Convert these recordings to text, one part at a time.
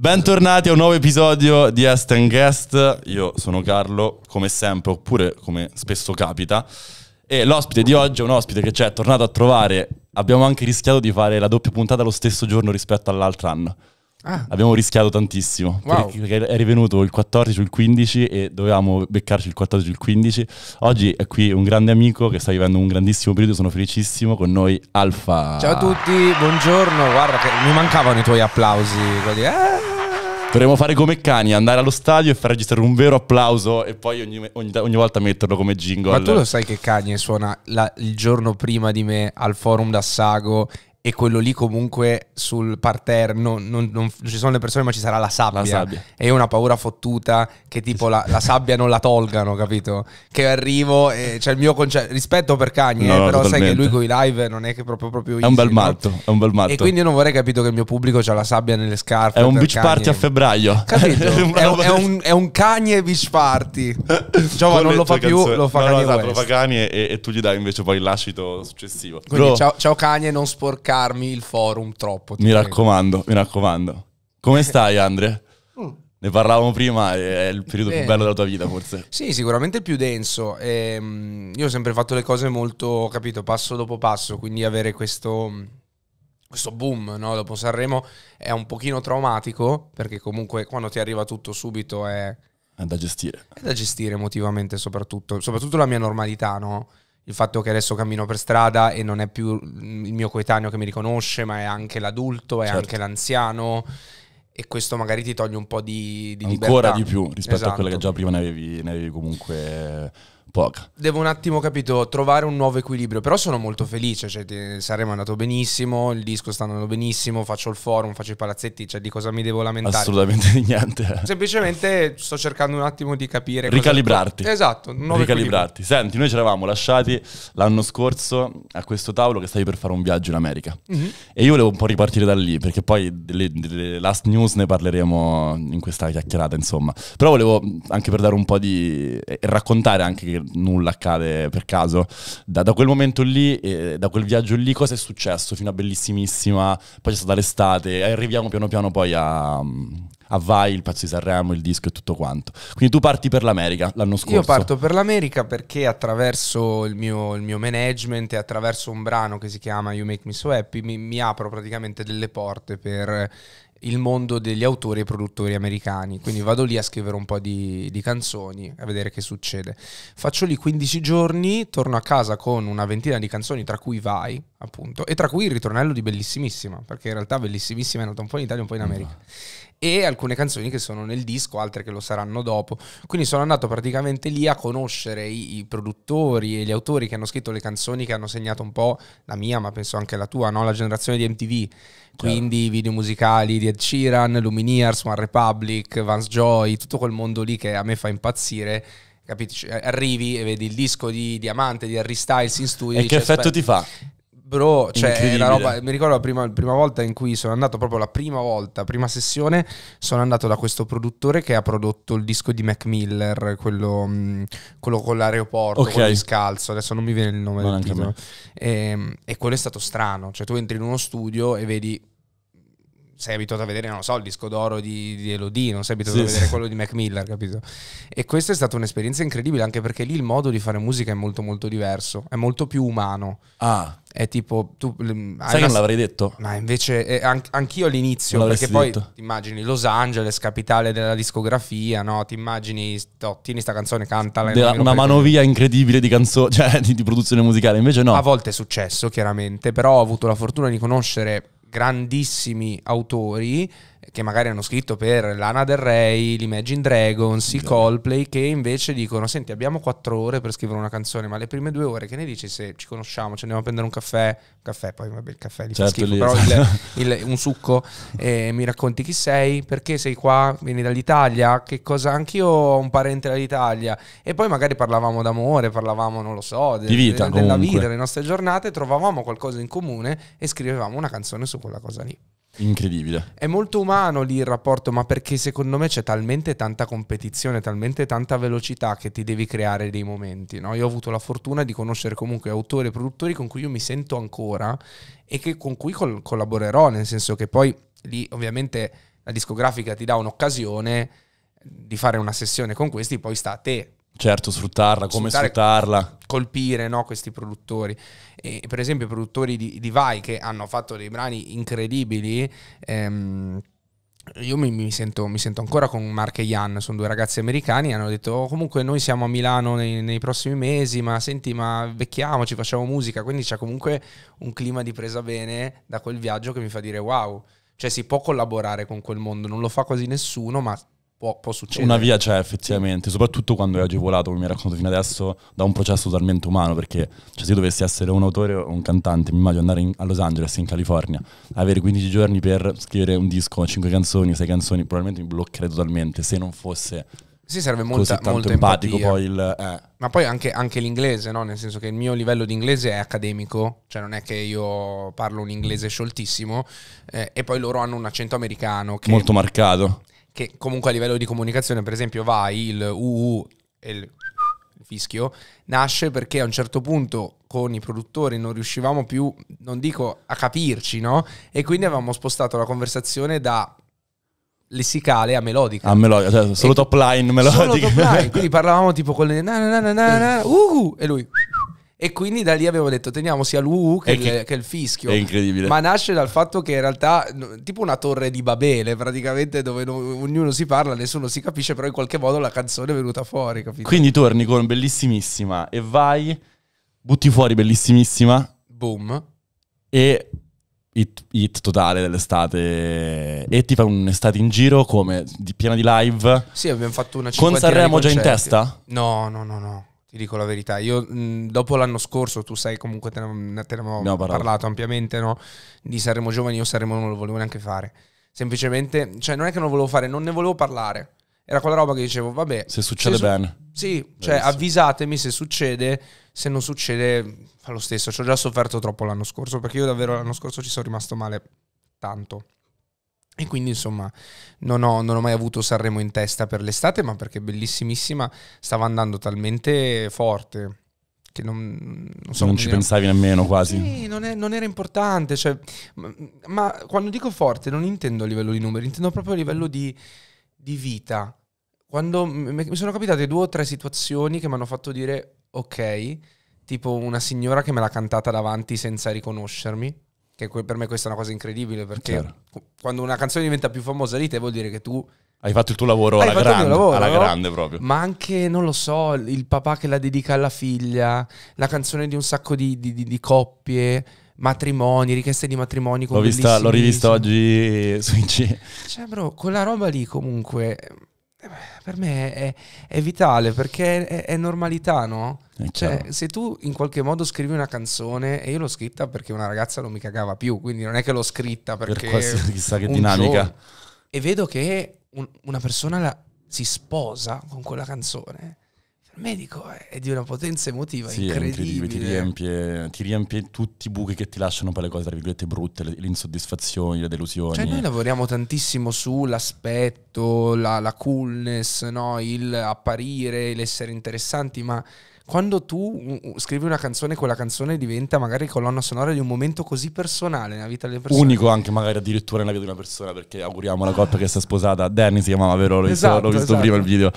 Bentornati a un nuovo episodio di Est Guest. Io sono Carlo, come sempre, oppure come spesso capita. E l'ospite di oggi è un ospite che ci è tornato a trovare. Abbiamo anche rischiato di fare la doppia puntata lo stesso giorno rispetto all'altro anno. Ah, Abbiamo rischiato tantissimo. Wow. Perché è rivenuto il 14 o il 15 e dovevamo beccarci il 14 o il 15. Oggi è qui un grande amico che sta vivendo un grandissimo periodo. Sono felicissimo con noi, Alfa. ciao a tutti, buongiorno. Guarda che mi mancavano i tuoi applausi. quelli, eh. Dovremmo fare come cani, andare allo stadio e far registrare un vero applauso e poi ogni, ogni- ogni volta metterlo come jingle. Ma tu lo sai che Kanye suona la- il giorno prima di me al forum d'Assago e quello lì comunque sul parterre non, non- non- non ci sono le persone ma ci sarà la sabbia. La sabbia. E io ho una paura fottuta che tipo la, la sabbia non la tolgano, capito? Che arrivo e c'è il mio concetto, rispetto per Kanye, No, eh, no, però sai che totalmente. lui con i live non è che proprio proprio È un bel easy, no? matto, è un bel matto. E quindi io non vorrei capito che il mio pubblico ha la sabbia nelle scarpe. È un beach Kanye. party a febbraio. Capito? è, un, è un, è un beach party. Giova non lo fa tue più, lo fa no, no, Kanye esatto, lo fa Kanye e, e tu gli dai invece poi il lascito successivo. Quindi Bro, ciao, ciao Kanye, non sporcarmi il forum troppo. mi prego. raccomando, mi raccomando. Come stai, Andre? Ne parlavamo prima, è il periodo più Bene. bello della tua vita, forse. Sì, sicuramente il più denso. Ehm, io ho sempre fatto le cose molto, capito, passo dopo passo, quindi avere questo, questo boom no, dopo Sanremo è un pochino traumatico, perché comunque quando ti arriva tutto subito è, È da gestire. è da gestire emotivamente soprattutto, soprattutto la mia normalità, no? Il fatto che adesso cammino per strada e non è più il mio coetaneo che mi riconosce, ma è anche l'adulto, è Certo. anche l'anziano e questo magari ti toglie un po' di, di Ancora libertà. di più rispetto a quella che Esatto. già prima ne avevi, ne avevi comunque poca. Devo un attimo, capito, trovare un nuovo equilibrio, però sono molto felice, cioè ti- Sanremo è andato benissimo, il disco sta andando benissimo, faccio il forum, faccio i palazzetti, cioè di cosa mi devo lamentare? Assolutamente di niente. Semplicemente sto cercando un attimo di capire cosa- Ricalibrarti. Esatto, un nuovo equilibrio. Ricalibrarti. Senti, noi ci eravamo lasciati l'anno scorso a questo tavolo che stavi per fare un viaggio in America. Mhm. E io volevo un po' ripartire da lì, perché poi delle, delle last news ne parleremo in questa chiacchierata, insomma. Però volevo, anche per dare un po' di... e raccontare anche che nulla accade per caso, da, da quel momento lì, eh, da quel viaggio lì, cosa è successo fino a Bellissimissima, poi c'è stata l'estate, e arriviamo piano piano poi a... a Vai, il pezzo di Sanremo, il disco e tutto quanto. Quindi tu parti per l'America l'anno scorso. Io parto per l'America perché attraverso il mio, il mio management e attraverso un brano che si chiama You Make Me So Happy mi, mi apro praticamente delle porte per il mondo degli autori e produttori americani. Quindi vado lì a scrivere un po' di, di canzoni, a vedere che succede. Faccio lì 15 giorni, torno a casa con una ventina di canzoni, tra cui Vai, appunto, e tra cui il ritornello di Bellissimissima, perché in realtà Bellissimissima è nata un po' in Italia e un po' in America e alcune canzoni che sono nel disco, altre che lo saranno dopo. Quindi sono andato praticamente lì a conoscere i, i produttori e gli autori che hanno scritto le canzoni che hanno segnato un po' la mia, ma penso anche la tua, no? la generazione di MTV. Quindi i video musicali di Ed Sheeran, Lumineers, One Republic, Vance Joy, tutto quel mondo lì che a me fa impazzire. Capito? Arrivi e vedi il disco di Diamante di Harry Styles in studio. E dici, che effetto "Aspetta, ti fa? Bro, cioè, una roba, mi ricordo la prima, la prima volta in cui sono andato, proprio la prima volta, prima sessione, sono andato da questo produttore che ha prodotto il disco di Mac Miller, quello, mh, quello con l'aeroporto, Ok. quello di scalzo, adesso non mi viene il nome Non del titolo. E, e quello è stato strano, cioè tu entri in uno studio e vedi, sei abituato a vedere, non lo so, il disco d'oro di, di Elodie, non sei abituato Sì, a vedere sì. quello di Mac Miller, capito? E questa è stata un'esperienza incredibile anche perché lì il modo di fare musica è molto molto diverso, è molto più umano. Ah, È tipo, tu sai una- che non l'avrei detto? Ma invece, eh, an- anch'io all'inizio, perché poi ti immagini Los Angeles, capitale della discografia, no? Ti immagini, oh, tieni sta canzone, cantala. Della- una manovia incredibile di canzoni, cioè di, di produzione musicale, invece no. A volte è successo, chiaramente, però ho avuto la fortuna di conoscere grandissimi autori che magari hanno scritto per Lana Del Rey, l'Imagine Dragons, i Coldplay, che invece dicono, senti, abbiamo quattro ore per scrivere una canzone, ma le prime due ore che ne dici se ci conosciamo, ci andiamo a prendere un caffè, caffè, poi vabbè il caffè fa Certo, schifo, lì- però il- il- un succo, e mi racconti chi sei, perché sei qua, vieni dall'Italia, che cosa, anch'io ho un parente dall'Italia, e poi magari parlavamo d'amore, parlavamo, non lo so, de- Di vita, de- della vita, delle nostre giornate, trovavamo qualcosa in comune e scrivevamo una canzone su quella cosa lì. Incredibile. È molto umano lì il rapporto, ma perché secondo me c'è talmente tanta competizione, talmente tanta velocità che ti devi creare dei momenti. no? Io ho avuto la fortuna di conoscere comunque autori e produttori con cui io mi sento ancora e che- con cui col- collaborerò, nel senso che poi lì ovviamente la discografica ti dà un'occasione di fare una sessione con questi, poi sta a te Certo, sfruttarla, come sfruttarla. Colpire no, questi produttori. E, per esempio i produttori di, di Vai che hanno fatto dei brani incredibili. ehm, io mi, mi sento, mi sento ancora con Mark e Jan, sono due ragazzi americani, hanno detto "Oh, comunque noi siamo a Milano nei, nei prossimi mesi, ma senti ma vecchiamoci, facciamo musica, quindi c'è comunque un clima di presa bene da quel viaggio che mi fa dire wow, cioè si può collaborare con quel mondo, non lo fa quasi nessuno, ma può, può succedere. Una via c'è effettivamente, soprattutto quando è agevolato, come mi hai raccontato fino adesso, da un processo totalmente umano, perché cioè, se io dovessi essere un autore o un cantante, mi immagino andare in- a Los Angeles, in California, avere 15 giorni per scrivere un disco, 5 canzoni, 6 canzoni, probabilmente mi bloccherei totalmente se non fosse Sì, serve così molta, tanto molta empatico empatia. poi il... eh. Ma poi anche, anche l'inglese, no? Nel senso che il mio livello di inglese è accademico, cioè non è che io parlo un inglese scioltissimo, eh, e poi loro hanno un accento americano che, molto marcato. Che comunque a livello di comunicazione, per esempio, vai il UU e il, fischio, nasce perché a un certo punto con i produttori non riuscivamo più, non dico a capirci, no? E quindi avevamo spostato la conversazione da lessicale a melodica. A melodica, cioè solo E- top line melodica. Solo top line, quindi parlavamo tipo con le na na na na na na, uh, e lui. E quindi da lì abbiamo detto teniamo sia l'UU che, il, che- che il fischio. È incredibile. Ma nasce dal fatto che in realtà, tipo una torre di Babele, praticamente, dove no- ognuno si parla, nessuno si capisce, però in qualche modo la canzone è venuta fuori, capito? Quindi torni con bellissimissima e vai, butti fuori bellissimissima Boom. e hit, hit totale dell'estate e ti fai un'estate in giro come di, piena di live Sì, abbiamo fatto una con Sanremo già in testa? No, no, no, no. Ti dico la verità. Io mh, dopo l'anno scorso, tu sai comunque te ne, te ne avevo Abbiamo parlato. ampiamente, no? Di Sanremo Giovani, io Sanremo non lo volevo neanche fare. Semplicemente, cioè non è che non volevo fare, non ne volevo parlare. Era quella roba che dicevo, vabbè. Se succede su- bene. Sì, cioè Bellissimo. avvisatemi se succede, se non succede fa lo stesso. Ci ho già sofferto troppo l'anno scorso, perché io davvero l'anno scorso ci sono rimasto male tanto. E quindi insomma non ho, non ho mai avuto Sanremo in testa per l'estate, ma perché bellissimissima stava andando talmente forte che non, non so non ci dire. pensavi nemmeno quasi. Sì, non, è- non era importante. cioè, ma, ma quando dico forte non intendo a livello di numeri, intendo proprio a livello di, di vita. Quando mi sono capitate due o tre situazioni che mi hanno fatto dire ok, tipo una signora che me l'ha cantata davanti senza riconoscermi. Che per me questa è una cosa incredibile perché qu- quando una canzone diventa più famosa di te vuol dire che tu Hai fatto il tuo lavoro alla grande, lavoro, alla grande proprio. ma anche, non lo so, il papà che la dedica alla figlia, la canzone di un sacco di, di- di- di coppie, matrimoni, richieste di matrimoni. con L'ho, vista, l'ho rivista oggi su IG. Cioè, bro, quella roba lì comunque per me è, è vitale perché è, è normalità, no? È Cioè, se tu in qualche modo scrivi una canzone, e io l'ho scritta perché una ragazza non mi cagava più, quindi non è che l'ho scritta per perché... qualsiasi chissà che dinamica. giorno- e vedo che un- una persona la- si sposa con quella canzone. Per me dico, è, di una potenza emotiva Sì, incredibile. incredibile, ti riempie, ti riempie tutti i buchi che ti lasciano poi le cose, tra virgolette, brutte, le, le insoddisfazioni, le delusioni. Cioè, noi lavoriamo tantissimo sull'aspetto, la, la coolness, no? il apparire, l'essere interessanti, ma quando tu scrivi una canzone, quella canzone diventa magari colonna sonora di un momento così personale nella vita delle persone. Unico anche magari addirittura nella vita di una persona perché auguriamo alla coppia che è sposata Danny si chiamava vero l'ho visto, Esatto, l'ho visto esatto. prima il video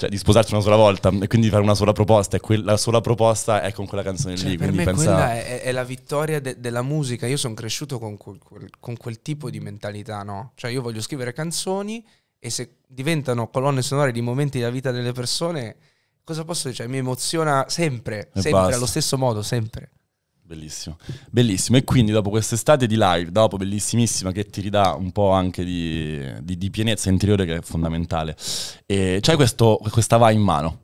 cioè di sposarsi una sola volta e quindi fare una sola proposta e quella sola proposta è con quella canzone Cioè, lì per me pensa quella è, è la vittoria de- della musica. Io sono cresciuto con quel, quel- con quel tipo di mentalità, no? Cioè, io voglio scrivere canzoni e se diventano colonne sonore di momenti della vita delle persone, cosa posso dire? Cioè, mi emoziona sempre, E sempre, basta. allo stesso modo, sempre. Bellissimo bellissimo e quindi dopo quest'estate di live dopo bellissimissima che ti ridà un po' anche di, di- di pienezza interiore che è fondamentale e c'hai questo, questa va in mano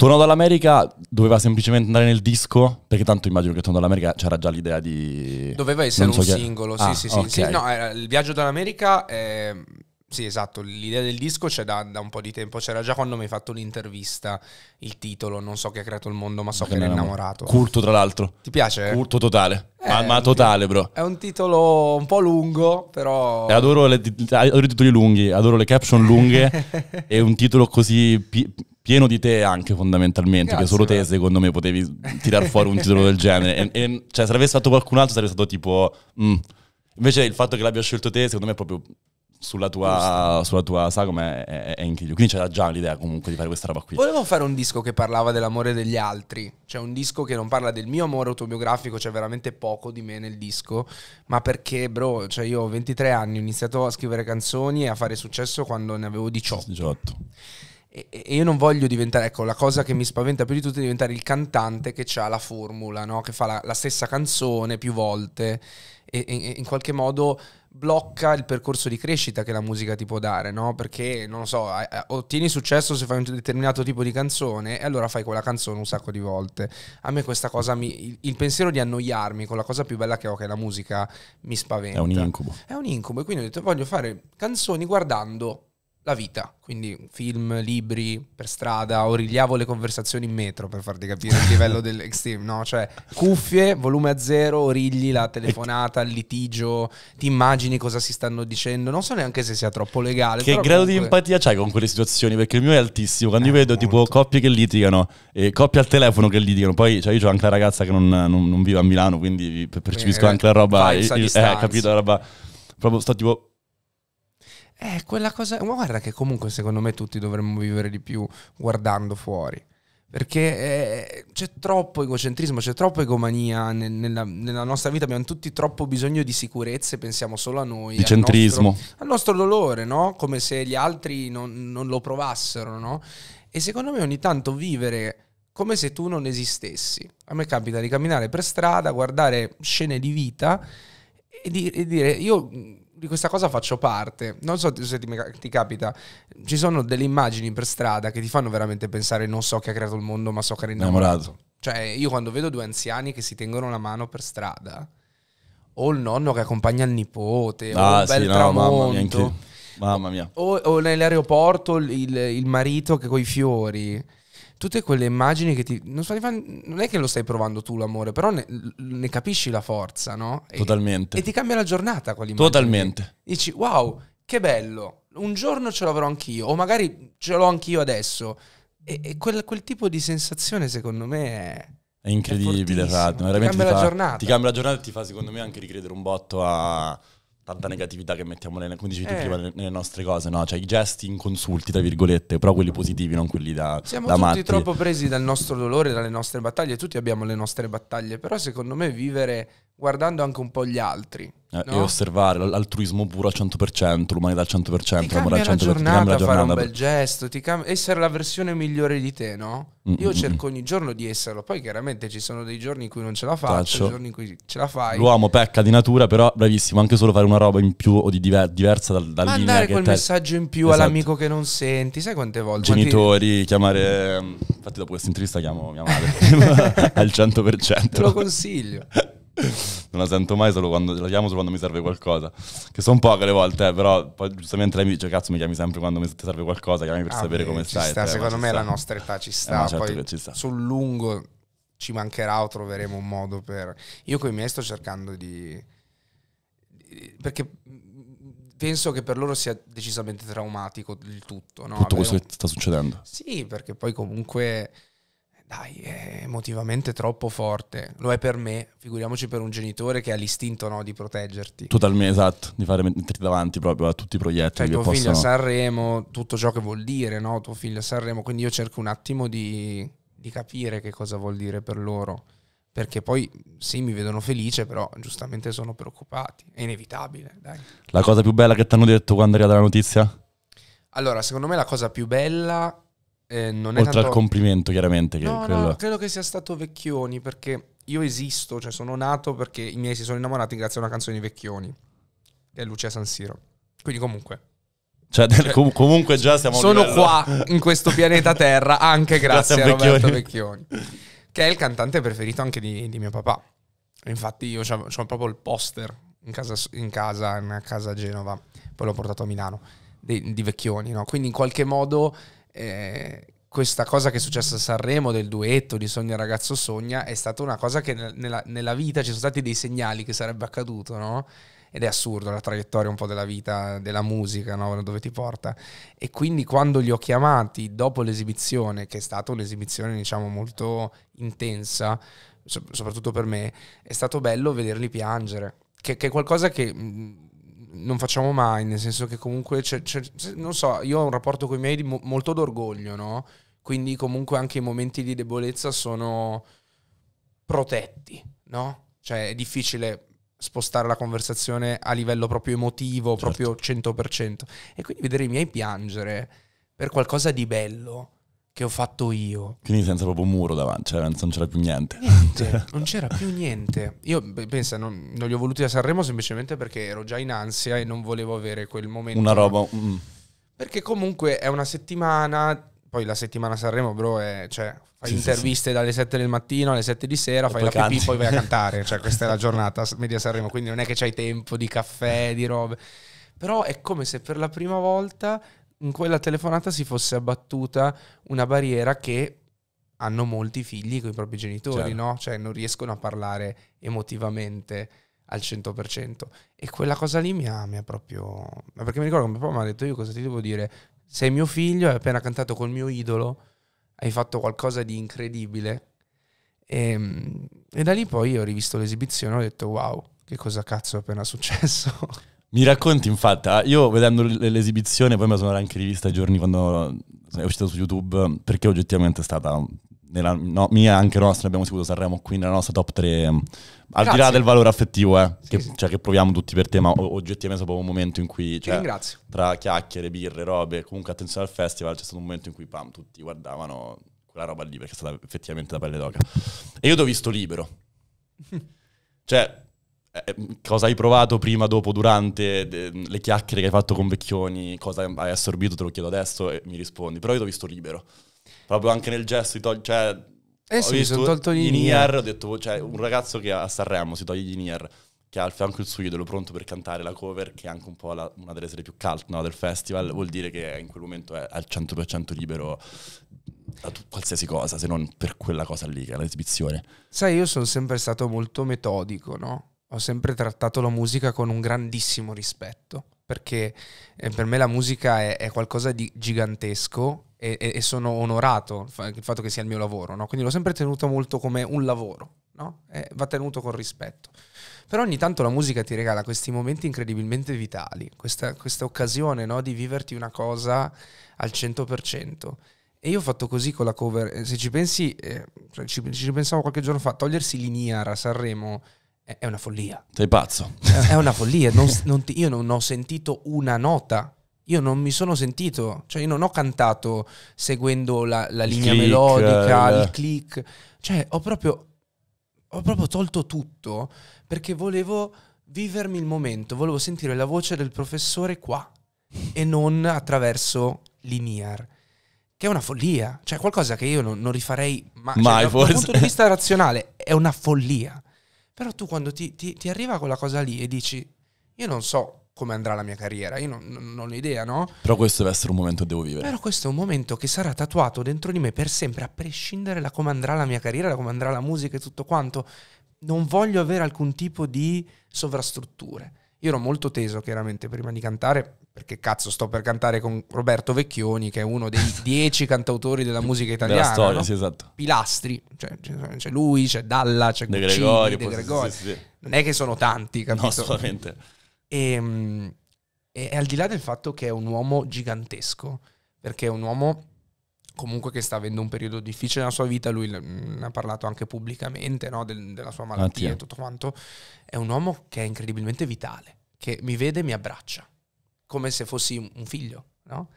Tornò dall'America, doveva semplicemente andare nel disco, perché tanto immagino che tornò dall'America c'era già l'idea di... Doveva essere so un chi è. singolo, sì, Ah, sì, sì, ok. sì. No, era il viaggio dall'America, eh, sì, esatto, l'idea del disco c'è da, da un po' di tempo, c'era già quando mi hai fatto l'intervista, il titolo, non so chi ha creato il mondo, ma so che, ne innamorato. Curto tra l'altro. Ti piace? Curto totale. ma, Eh, ma totale, bro. È un titolo un po' lungo, però... E adoro, le- adoro i titoli lunghi, adoro le caption lunghe e un titolo così pi- pieno di te anche fondamentalmente, Grazie, che solo te guarda. secondo me potevi tirar fuori un titolo del genere. E, e, cioè se l'avessi fatto qualcun altro sarebbe stato tipo... mm, Invece il fatto che l'abbia scelto te, secondo me è proprio sulla tua, sulla tua sagom è, è, è incredibile. Quindi c'era già l'idea comunque di fare questa roba qui. Volevo fare un disco che parlava dell'amore degli altri, cioè un disco che non parla del mio amore autobiografico, c'è veramente poco di me nel disco, ma perché, bro, cioè io ho 23 anni, ho iniziato a scrivere canzoni e a fare successo quando ne avevo 18. 18. E, e io non voglio diventare, ecco, la cosa che mi spaventa più di tutto è diventare il cantante che ha la formula, no? che fa la, la stessa canzone più volte e, e in qualche modo blocca il percorso di crescita che la musica ti può dare, no? Perché, non lo so, ottieni successo se fai un determinato tipo di canzone e allora fai quella canzone un sacco di volte. A me questa cosa, mi, il, pensiero di annoiarmi con la cosa più bella che ho, che è la musica, mi spaventa. È un incubo. È un incubo e quindi ho detto voglio fare canzoni guardando la vita, quindi film, libri per strada, origliavo le conversazioni in metro per farti capire il livello dell'extreme, no? Cioè cuffie, volume a zero, origli la telefonata, il litigio, ti immagini cosa si stanno dicendo, non so neanche se sia troppo legale. Che grado comunque... di empatia c'hai con quelle situazioni? Perché il mio è altissimo, quando eh, io vedo molto. tipo coppie che litigano, e coppie al telefono che litigano, poi cioè, io ho anche la ragazza che non, non, non vive a Milano, quindi percepisco eh, anche la roba, il, il, eh, capito la roba, proprio sto tipo è quella cosa. Ma guarda che comunque secondo me tutti dovremmo vivere di più guardando fuori. Perché eh, c'è troppo egocentrismo, c'è troppa egomania nella, nella, nostra vita, abbiamo tutti troppo bisogno di sicurezza e pensiamo solo a noi. Di centrismo. Al nostro, al nostro dolore, no? Come se gli altri non, non lo provassero, no? E secondo me ogni tanto vivere come se tu non esistessi. A me capita di camminare per strada, guardare scene di vita e, di, e dire io di questa cosa faccio parte. Non so se ti, ti, capita, ci sono delle immagini per strada che ti fanno veramente pensare non so che ha creato il mondo, ma so che era innamorato. innamorato. Cioè, io quando vedo due anziani che si tengono la mano per strada, o il nonno che accompagna il nipote, ah, o un bel sì, tramonto, no, mamma mia. Mamma mia. O, o, nell'aeroporto il, il marito che coi fiori tutte quelle immagini che ti... Non, so, non, è che lo stai provando tu l'amore, però ne, ne capisci la forza, no? E, Totalmente. E ti cambia la giornata quell'immagine. Totalmente. Dici, wow, che bello, un giorno ce l'avrò anch'io, o magari ce l'ho anch'io adesso. E, e quel, quel, tipo di sensazione secondo me è... È incredibile, esatto. Ti cambia ti la giornata. Ti cambia la giornata e ti fa secondo me anche ricredere un botto a tanta negatività che mettiamo nelle, come dicevi eh. prima, nelle nostre cose, no? Cioè i gesti inconsulti, tra virgolette, però quelli positivi, non quelli da Siamo da tutti matti. troppo presi dal nostro dolore, dalle nostre battaglie, tutti abbiamo le nostre battaglie, però secondo me vivere guardando anche un po' gli altri. Eh, no? E osservare l'altruismo puro al 100%, l'umanità al 100%, l'amore al 100%. Ti giornata, ti fare un bel gesto, cam- essere la versione migliore di te, no? Mm-mm. Io cerco ogni giorno di esserlo, poi chiaramente ci sono dei giorni in cui non ce la faccio, dei giorni in cui ce la fai. L'uomo pecca di natura, però bravissimo, anche solo fare una roba in più o di diver- diversa dal, dal Mandare quel te... messaggio in più esatto. all'amico che non senti, sai quante volte? Genitori, quanti... chiamare... Infatti dopo questa intervista chiamo mia madre al 100%. Te lo consiglio. non la sento mai solo quando la chiamo solo quando mi serve qualcosa. Che sono poche le volte, eh, però poi giustamente lei mi dice: Cazzo, mi chiami sempre quando mi serve qualcosa, chiami per ah, sapere beh, come stai. Sta, secondo me sta. la nostra età ci sta. Eh, certo poi ci sta. sul lungo ci mancherà o troveremo un modo per. Io con i miei sto cercando di. Perché penso che per loro sia decisamente traumatico il tutto. No? Tutto questo che sta succedendo. Sì, perché poi comunque dai, è emotivamente troppo forte. Lo è per me, figuriamoci per un genitore che ha l'istinto no, di proteggerti. Totalmente, esatto, di fare metterti davanti proprio a tutti i proietti. Cioè, tuo possono... figlio a Sanremo, tutto ciò che vuol dire, no? Tuo figlio a Sanremo, quindi io cerco un attimo di, di capire che cosa vuol dire per loro. Perché poi sì, mi vedono felice, però giustamente sono preoccupati. È inevitabile, dai. La cosa più bella che ti hanno detto quando è arrivata la notizia? Allora, secondo me la cosa più bella eh, non Oltre tanto... al complimento, chiaramente. Che no, quello... no, credo che sia stato Vecchioni, perché io esisto, cioè sono nato perché i miei si sono innamorati grazie a una canzone di Vecchioni, che è Lucia San Siro. Quindi comunque... Cioè, cioè com- comunque già siamo Sono qua, in questo pianeta Terra, anche grazie, grazie a, a Roberto Vecchioni. che è il cantante preferito anche di, di mio papà. Infatti io ho proprio il poster in casa, in casa, in casa a Genova, poi l'ho portato a Milano, di, di Vecchioni, no? Quindi in qualche modo eh, questa cosa che è successa a Sanremo del duetto di Sogna ragazzo sogna è stata una cosa che nella, nella vita ci sono stati dei segnali che sarebbe accaduto, no? Ed è assurdo la traiettoria un po' della vita, della musica, no? dove ti porta. E quindi quando li ho chiamati dopo l'esibizione, che è stata un'esibizione diciamo molto intensa, soprattutto per me, è stato bello vederli piangere che, che, è qualcosa che non facciamo mai, nel senso che comunque, c'è, c'è, non so, io ho un rapporto con i miei mo- molto d'orgoglio, no? Quindi comunque anche i momenti di debolezza sono protetti, no? Cioè è difficile spostare la conversazione a livello proprio emotivo, certo. proprio 100%. E quindi vedere i miei piangere per qualcosa di bello che ho fatto io. Quindi senza proprio un muro davanti, cioè non c'era più niente. Niente, non c'era più niente. Io pensa, non, non, li ho voluti a Sanremo semplicemente perché ero già in ansia e non volevo avere quel momento. Una roba... Mm. Perché comunque è una settimana, poi la settimana Sanremo, bro, è, cioè, fai sì, interviste sì, dalle 7 del mattino alle 7 di sera, e fai la canti. pipì, poi vai a cantare. cioè, questa è la giornata media Sanremo, quindi non è che c'hai tempo di caffè, di robe. Però è come se per la prima volta in quella telefonata si fosse abbattuta una barriera che hanno molti figli con i propri genitori, certo. no? Cioè non riescono a parlare emotivamente al 100%. E quella cosa lì mi ha, mi ha proprio... Perché mi ricordo che mio papà mi ha detto io cosa ti devo dire? Sei mio figlio, hai appena cantato col mio idolo, hai fatto qualcosa di incredibile. E, ehm, e da lì poi ho rivisto l'esibizione e ho detto wow, che cosa cazzo è appena successo? Mi racconti, infatti, ah, io vedendo l'esibizione, poi me la sono anche rivista i giorni quando è uscita su YouTube, perché oggettivamente è stata nella no, mia anche nostra, abbiamo seguito Sanremo qui nella nostra top 3 al Grazie. di là del valore affettivo eh, sì, che, sì. Cioè, che, proviamo tutti per te ma oggettivamente è proprio un momento in cui cioè, tra chiacchiere, birre, robe comunque attenzione al festival c'è stato un momento in cui pam, tutti guardavano quella roba lì perché è stata effettivamente da pelle d'oca e io ti ho visto libero cioè eh, cosa hai provato prima, dopo, durante de, le chiacchiere che hai fatto con Vecchioni, cosa hai assorbito, te lo chiedo adesso e mi rispondi. Però io ti ho visto libero. Proprio anche nel gesto di togliere... Cioè, eh ho sì, visto sono tolto gli Nier, ho detto, cioè, un ragazzo che a Sanremo si toglie gli Nier, che ha al fianco il suo idolo pronto per cantare la cover, che è anche un po' la, una delle serie più cult no, del festival, vuol dire che in quel momento è al 100% libero da t- qualsiasi cosa, se non per quella cosa lì, che è l'esibizione. Sai, io sono sempre stato molto metodico, no? Ho sempre trattato la musica con un grandissimo rispetto, perché eh, per me la musica è, è qualcosa di gigantesco e, e, sono onorato il fatto che sia il mio lavoro, no? quindi l'ho sempre tenuto molto come un lavoro, no? va tenuto con rispetto. Però ogni tanto la musica ti regala questi momenti incredibilmente vitali, questa, questa occasione no? di viverti una cosa al 100%. E io ho fatto così con la cover, se ci pensi, eh, cioè ci, ci, pensavo qualche giorno fa, togliersi Liniar a Sanremo è una follia. Sei pazzo. È una follia. Non, non ti, io non ho sentito una nota. Io non mi sono sentito, cioè io non ho cantato seguendo la, la linea click, melodica, eh. il click. Cioè ho proprio, ho proprio tolto tutto perché volevo vivermi il momento, volevo sentire la voce del professore qua e non attraverso Linear che è una follia, cioè qualcosa che io non, non rifarei ma, cioè, mai. Cioè, dal punto di vista razionale è una follia. Però tu quando ti, ti, ti arriva quella cosa lì e dici, io non so come andrà la mia carriera, io non, non, non, ho idea, no? Però questo deve essere un momento che devo vivere. Però questo è un momento che sarà tatuato dentro di me per sempre, a prescindere da come andrà la mia carriera, da come andrà la musica e tutto quanto. Non voglio avere alcun tipo di sovrastrutture. Io ero molto teso, chiaramente, prima di cantare, perché cazzo sto per cantare con Roberto Vecchioni, che è uno dei dieci cantautori della musica italiana. Della storia, no? sì, esatto. Pilastri, cioè, c'è lui, c'è Dalla, c'è De Guccini, Gregori, De Gregori. Sì, sì. Non è che sono tanti, capito? No, assolutamente. E, ehm, e, e al di là del fatto che è un uomo gigantesco, perché è un uomo comunque che sta avendo un periodo difficile nella sua vita, lui ne ha parlato anche pubblicamente no? Del, della sua malattia e tutto quanto, è un uomo che è incredibilmente vitale, che mi vede e mi abbraccia, come se fossi un figlio, no?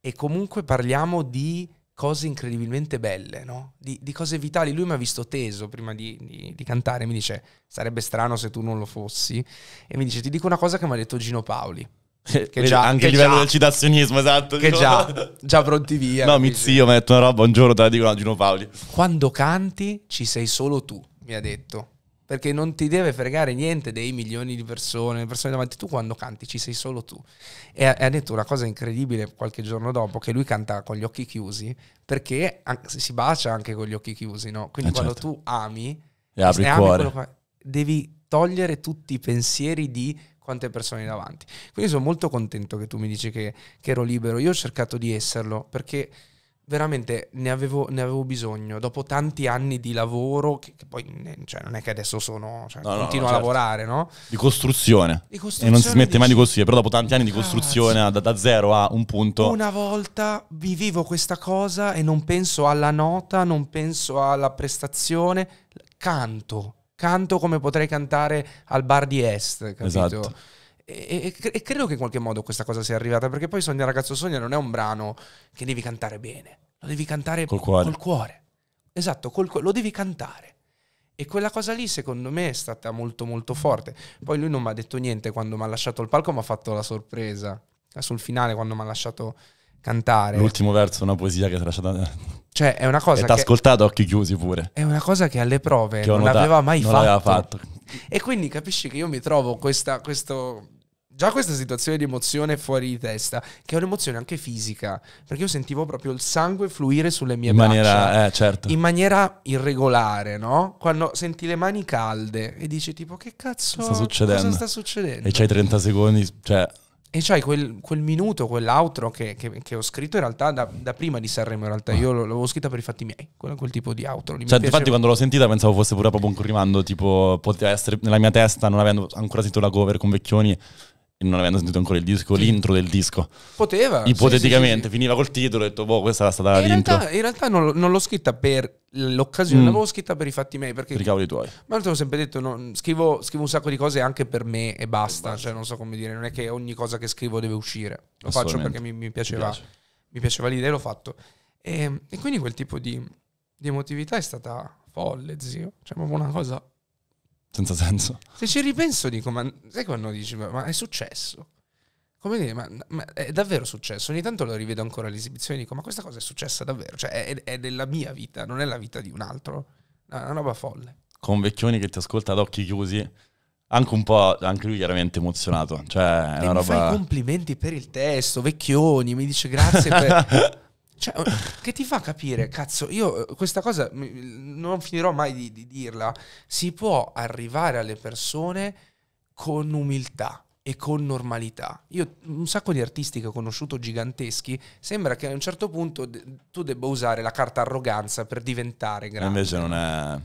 E comunque parliamo di cose incredibilmente belle, no? di, di, cose vitali. Lui mi ha visto teso prima di, di, di, cantare, mi dice sarebbe strano se tu non lo fossi, e mi dice ti dico una cosa che mi ha detto Gino Paoli. Che già, anche a livello già, del citazionismo, esatto. Che già, già pronti via. No, mi zio mi ha detto una roba, un giorno te la dico a Gino Paoli. Quando canti ci sei solo tu, mi ha detto. Perché non ti deve fregare niente dei milioni di persone, persone davanti. Tu quando canti ci sei solo tu. E ha, detto una cosa incredibile qualche giorno dopo, che lui canta con gli occhi chiusi, perché si bacia anche con gli occhi chiusi, no? Quindi eh quando certo. tu ami... E apri il cuore. Fa, devi togliere tutti i pensieri di quante persone davanti. Quindi sono molto contento che tu mi dici che, che ero libero. Io ho cercato di esserlo perché veramente ne avevo, ne avevo bisogno. Dopo tanti anni di lavoro, che, che poi ne- cioè, non è che adesso sono, cioè, No, no, continuo no, a certo. lavorare, no? Di costruzione. Di E costruzione non si smette mai di dici, costruire, però dopo tanti anni di costruzione da, da zero a un punto... Una volta vivevo questa cosa e non penso alla nota, non penso alla prestazione, canto. Canto come potrei cantare al bar di Est, capito? Esatto. E, e- e- credo che in qualche modo questa cosa sia arrivata, perché poi Sogna ragazzo sogna non è un brano che devi cantare bene, lo devi cantare Col cuore. col cuore. Esatto, col lo devi cantare. E quella cosa lì secondo me è stata molto molto forte. Poi lui non mi ha detto niente quando mi ha lasciato il palco, mi ha fatto la sorpresa. Sul finale quando mi ha lasciato cantare. L'ultimo verso, una poesia che ti ha lasciato... Cioè è una E cosa ti ha che... ascoltato a occhi chiusi pure. È una cosa che alle prove Che non notato- aveva mai non fatto. l'aveva fatto. E quindi capisci che io mi trovo questa, questo, già questa situazione di emozione fuori di testa, che è un'emozione anche fisica, perché io sentivo proprio il sangue fluire sulle mie In braccia. maniera... Eh, certo. In maniera irregolare, no? Quando senti le mani calde e dici tipo che cazzo Sta succedendo? cosa sta succedendo? E c'hai 30 secondi, cioè... E c'hai quel, quel minuto, quell'outro che, che- che ho scritto in realtà da, da prima di Sanremo, in realtà io l'avevo scritta per i fatti miei, quel, quel tipo di outro. lì Cioè, piaceva. infatti, quando l'ho sentita pensavo fosse pure proprio un corrimando. Tipo, poteva essere nella mia testa, non avendo ancora sentito la cover con Vecchioni non avendo sentito ancora il disco, Sì. l'intro del disco. Poteva. Ipoteticamente, sì, sì. finiva col titolo e ho detto, boh, questa era stata in, l'intro. realtà, in realtà non, non l'ho scritta per l'occasione, Mm. l'avevo scritta per i fatti miei, perché Per i cavoli tuoi. Ma te l'ho sempre detto, no, scrivo, scrivo un sacco di cose anche per me e basta, cioè non so come dire, non è che ogni cosa che scrivo deve uscire, lo faccio perché mi, mi Mi piaceva, piace. mi piaceva l'idea e l'ho fatto. E, e quindi quel tipo di, di emotività è stata folle, zio, cioè proprio una cosa... Senza senso. Se ci ripenso dico, ma sai quando dici, ma, ma è successo? Come dire, ma, ma è davvero successo? Ogni tanto lo rivedo ancora all'esibizione e dico, ma questa cosa è successa davvero? Cioè è, è della mia vita, non è la vita di un altro. È una roba folle. Con Vecchioni che ti ascolta ad occhi chiusi. Anche un po', anche lui chiaramente emozionato. Cioè, è E una mi fai roba... complimenti per il testo, vecchioni, mi dice grazie per... Cioè, che ti fa capire, cazzo, io eh, questa cosa non finirò mai di, di dirla, si può arrivare alle persone con umiltà e con normalità. Io un sacco di artisti che ho conosciuto giganteschi, sembra che a un certo punto tu debba usare la carta arroganza per diventare grande. invece non è...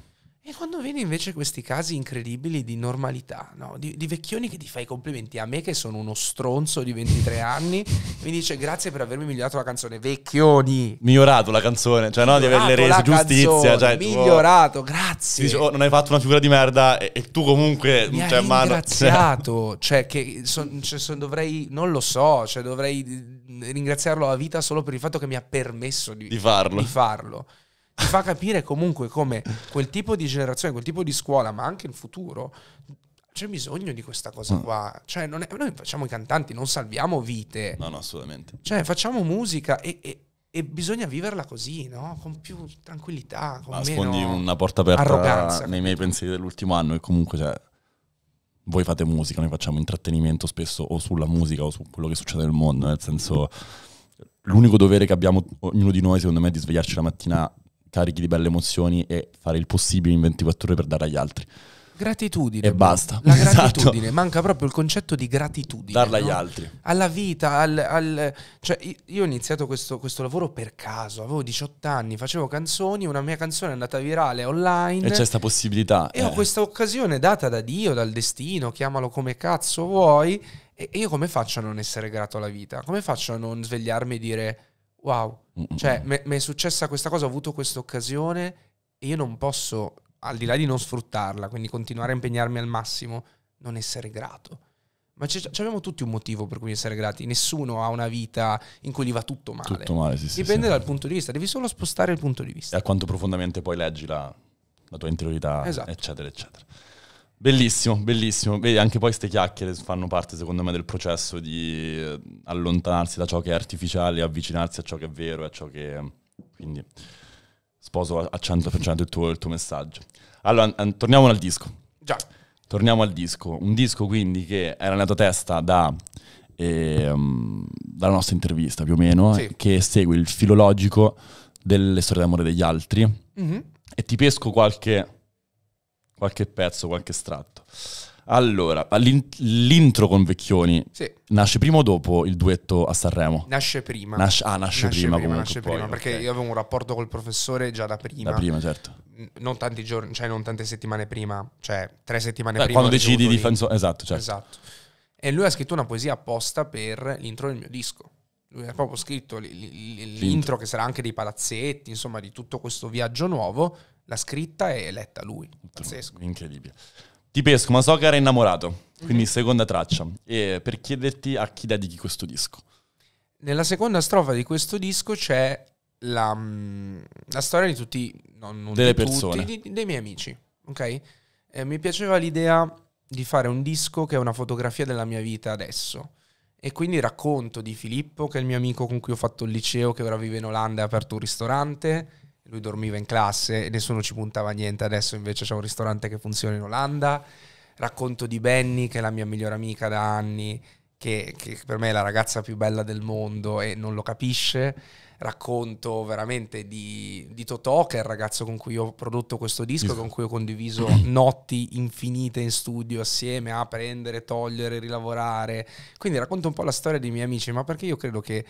E quando vedi invece questi casi incredibili di normalità, no? di, di vecchioni che ti fai i complimenti a me che sono uno stronzo di 23 anni, mi dice grazie per avermi migliorato la canzone, vecchioni. Migliorato la canzone, cioè no, di averle Migliorato la giustizia. canzone, Cioè, tipo- migliorato, si grazie. dice, oh, non hai fatto una figura di merda e, e tu comunque... mi cioè, hai mano- ringraziato, cioè che son- cioè, son- dovrei, non lo so, cioè dovrei eh, ringraziarlo a vita solo per il fatto che mi ha permesso di, di farlo. di farlo. Ti fa capire comunque come quel tipo di generazione, quel tipo di scuola, ma anche in futuro, c'è bisogno di questa cosa Mm. qua. Cioè, non è- noi facciamo i cantanti, non salviamo vite. No, no, assolutamente. Cioè, facciamo musica e, e- e bisogna viverla così, no? Con più tranquillità, con Ma sfondi una porta aperta arroganza. nei miei pensieri dell'ultimo anno e comunque cioè, voi fate musica, noi facciamo intrattenimento spesso o sulla musica o su quello che succede nel mondo, nel senso l'unico dovere che abbiamo ognuno di noi secondo me è di svegliarci la mattina carichi di belle emozioni e fare il possibile in 24 ore per dare agli altri, Gratitudine. E basta. La Esatto. gratitudine, manca proprio il concetto di gratitudine. darla agli no? altri. alla vita, al, al- cioè io ho iniziato questo, questo lavoro per caso, avevo 18 anni, facevo canzoni, una mia canzone è andata virale online E c'è questa possibilità. e ho eh. questa occasione data da Dio, dal destino, chiamalo come cazzo vuoi, e io come faccio a non essere grato alla vita? Come faccio a non svegliarmi e dire wow, Mm-mm. cioè mi è successa questa cosa, ho avuto questa occasione e io non posso, al di là di non sfruttarla, quindi continuare a impegnarmi al massimo, non essere grato. Ma c'è- abbiamo tutti un motivo per cui essere grati. Nessuno ha una vita in cui gli va tutto male. tutto male, sì, sì, Dipende sì. dal punto di vista, devi solo spostare il punto di e vista. a quanto profondamente poi leggi la, la tua interiorità, Esatto. eccetera, eccetera. Bellissimo, bellissimo. Vedi, anche poi queste chiacchiere fanno parte, secondo me, del processo di eh, allontanarsi da ciò che è artificiale e avvicinarsi a ciò che è vero e a ciò che... Quindi sposo a- a 100% il tuo, il tuo messaggio. Allora, an- torniamo al disco. Già, Torniamo al disco. Un disco quindi che era nella tua testa da, ehm, dalla nostra intervista più o meno, Sì. eh, che segue il filologico delle storie d'amore degli altri Mhm. e ti pesco qualche, qualche pezzo, qualche estratto. Allora, l'in- l'intro con Vecchioni Sì, nasce prima o dopo il duetto a Sanremo? nasce prima. Nasce- ah, nasce, prima, comunque. nasce poi, prima, perché ok. io avevo un rapporto col professore già da prima. Da prima, certo. Non tanti giorni, cioè non tante settimane prima, cioè tre settimane Beh, prima. quando decidi di fare... Esatto, certo. Esatto. E lui ha scritto una poesia apposta per l'intro del mio disco. Lui ha proprio scritto li- li- li- l'intro che sarà anche dei palazzetti, insomma, di tutto questo viaggio nuovo. L'ha scritta e letta lui. Pazzesco. Incredibile. Ti pesco, ma so che era innamorato. Quindi Mhm. seconda traccia. E per chiederti a chi dedichi questo disco. Nella seconda strofa di questo disco c'è la, mm, la storia di tutti, no, non Delle di tutti, persone. di- dei miei amici. Ok? Eh, mi piaceva l'idea di fare un disco che è una fotografia della mia vita adesso. E quindi racconto di Filippo, che è il mio amico con cui ho fatto il liceo, che ora vive in Olanda e ha aperto un ristorante. Lui dormiva in classe e nessuno ci puntava niente. Adesso invece c'è un ristorante che funziona in Olanda. Racconto di Benny, che è la mia migliore amica da anni, che, che per me è la ragazza più bella del mondo e non lo capisce. Racconto veramente di, di Totò, che è il ragazzo con cui ho prodotto questo disco, con cui ho condiviso notti infinite in studio assieme a prendere, togliere, rilavorare. Quindi racconto un po' la storia dei miei amici, ma perché io credo che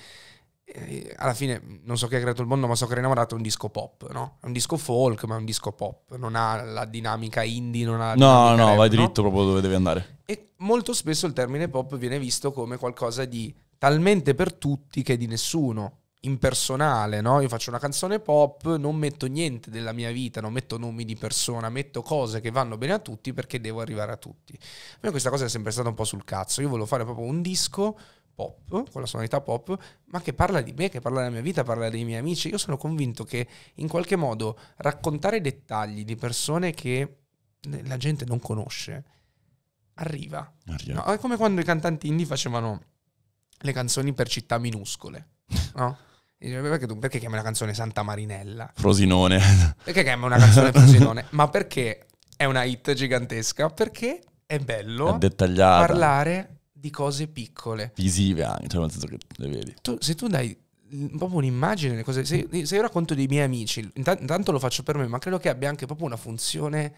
alla fine non so chi ha creato il mondo, ma so che era innamorato è un disco pop, no? È un disco folk, ma è un disco pop. Non ha la dinamica indie, non ha la No, no, rap, vai dritto proprio dove devi andare. E molto spesso il termine pop viene visto come qualcosa di talmente per tutti che di nessuno, impersonale, no? Io faccio una canzone pop, non metto niente della mia vita, non metto nomi di persona, metto cose che vanno bene a tutti perché devo arrivare a tutti. A me questa cosa è sempre stata un po' sul cazzo. Io volevo fare proprio un disco pop, con la sonorità pop, ma che parla di me, che parla della mia vita, parla dei miei amici. Io sono convinto che in qualche modo raccontare dettagli di persone che la gente non conosce arriva. Arriva. No, è come quando i cantanti indie facevano le canzoni per città minuscole, no? Perché, tu- perché chiami una canzone Santa Marinella? Frosinone. Perché chiami una canzone Frosinone? Ma perché è una hit gigantesca? Perché è bello È parlare di cose piccole. Visive anche, cioè nel senso che le vedi. Tu- se tu dai proprio un'immagine, cose, se, se io racconto dei miei amici, inta- intanto lo faccio per me, ma credo che abbia anche proprio una funzione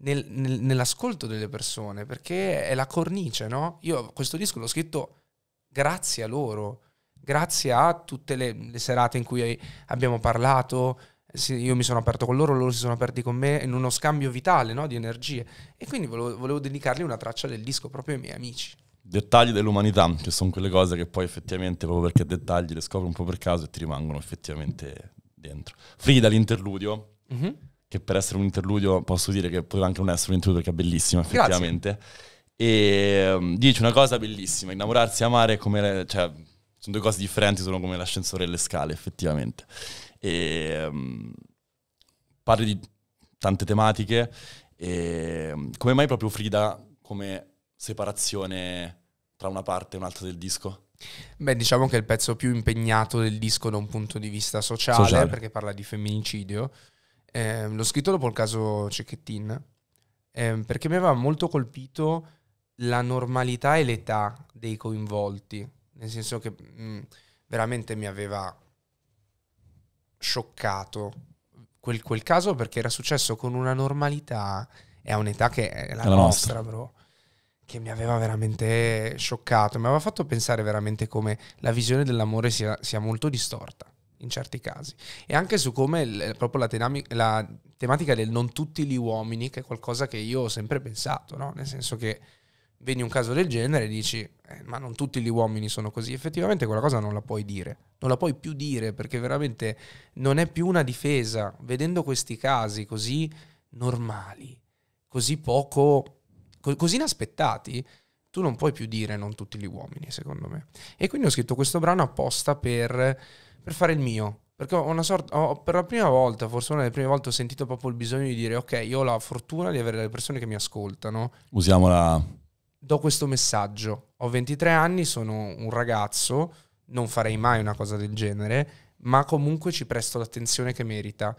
nel- nel- nell'ascolto delle persone, perché è la cornice, no? Io questo disco l'ho scritto grazie a loro, grazie a tutte le, le serate in cui abbiamo parlato, io mi sono aperto con loro, loro si sono aperti con me in uno scambio vitale no? di energie. E quindi volevo, volevo dedicargli una traccia del disco proprio ai miei amici. Dettagli dell'umanità, che sono quelle cose che poi effettivamente, proprio perché dettagli, le scopri un po' per caso e ti rimangono effettivamente dentro. Frida, l'interludio, Mhm. che per essere un interludio posso dire che poteva anche non essere un interludio perché è bellissimo effettivamente. E um, dici una cosa bellissima, innamorarsi e amare come... Cioè, sono due cose differenti, sono come l'ascensore e le scale effettivamente. E um, parli di tante tematiche e um, come mai proprio Frida come separazione tra una parte e un'altra del disco? Beh, diciamo che è il pezzo più impegnato del disco da un punto di vista sociale, Sociale. perché parla di femminicidio. Eh, l'ho scritto dopo il caso Cecchettin, eh, perché mi aveva molto colpito la normalità e l'età dei coinvolti, nel senso che mh, veramente mi aveva scioccato quel, quel caso perché era successo con una normalità e a un'età che è la, È la nostra, nostra. bro che mi aveva veramente scioccato, mi aveva fatto pensare veramente come la visione dell'amore sia, sia molto distorta in certi casi. E anche su come il- proprio la, tenami- la tematica del non tutti gli uomini che è qualcosa che io ho sempre pensato, no? nel senso che vedi un caso del genere e dici "Eh, ma non tutti gli uomini sono così, effettivamente quella cosa non la puoi dire, non la puoi più dire perché veramente non è più una difesa, vedendo questi casi così normali, così poco co- così inaspettati, tu non puoi più dire non tutti gli uomini, secondo me. E quindi ho scritto questo brano apposta per, per fare il mio. Perché ho una sorta, ho- per la prima volta, forse una delle prime volte, ho sentito proprio il bisogno di dire: Ok, io ho la fortuna di avere delle persone che mi ascoltano. Usiamola... Do questo messaggio. Ho 23 anni, sono un ragazzo, non farei mai una cosa del genere, ma comunque ci presto l'attenzione che merita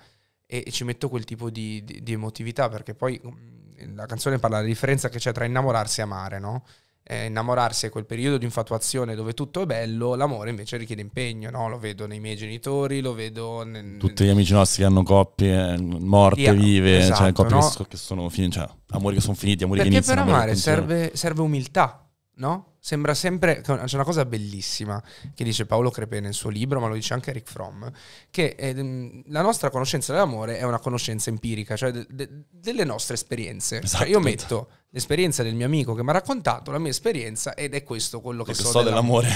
e, e ci metto quel tipo di, di- di emotività perché poi mm, la canzone parla della differenza che c'è tra innamorarsi e amare, no? Eh, innamorarsi è quel periodo di infatuazione dove tutto è bello, l'amore invece richiede impegno, no? Lo vedo nei miei genitori, lo vedo... Nel... Tutti gli amici nostri che hanno coppie morte, Yeah, vive, cioè esatto, coppie no? che, so- che sono finite, cioè amori che sono finiti, amori Perché che per iniziano, amori amare che continuano. serve, serve umiltà, no? Sembra sempre. C'è una cosa bellissima che dice Paolo Crepè nel suo libro, ma lo dice anche Eric Fromm, che ehm, la nostra conoscenza dell'amore è una conoscenza empirica, cioè de- de- delle nostre esperienze. Esatto. Cioè io metto l'esperienza del mio amico che mi ha raccontato, la mia esperienza, ed è questo quello che, Che so, so dell'amore.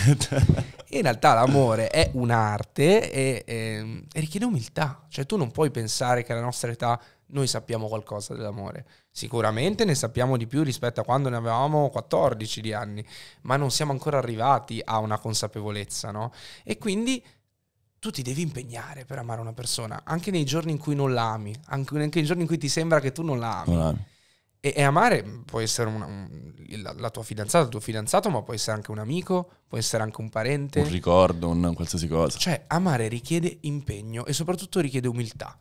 in realtà l'amore è un'arte e, ehm, e richiede umiltà. Cioè tu non puoi pensare che alla nostra età noi sappiamo qualcosa dell'amore. Sicuramente ne sappiamo di più rispetto a quando ne avevamo 14 di anni, ma non siamo ancora arrivati a una consapevolezza, no? E quindi tu ti devi impegnare per amare una persona, anche nei giorni in cui non la ami, anche nei giorni in cui ti sembra che tu non la ami. Non ami. E, e amare può essere una- un- la, la tua fidanzata, il tuo fidanzato, ma può essere anche un amico, può essere anche un parente. Un ricordo, un qualsiasi cosa. Cioè, amare richiede impegno e soprattutto richiede umiltà.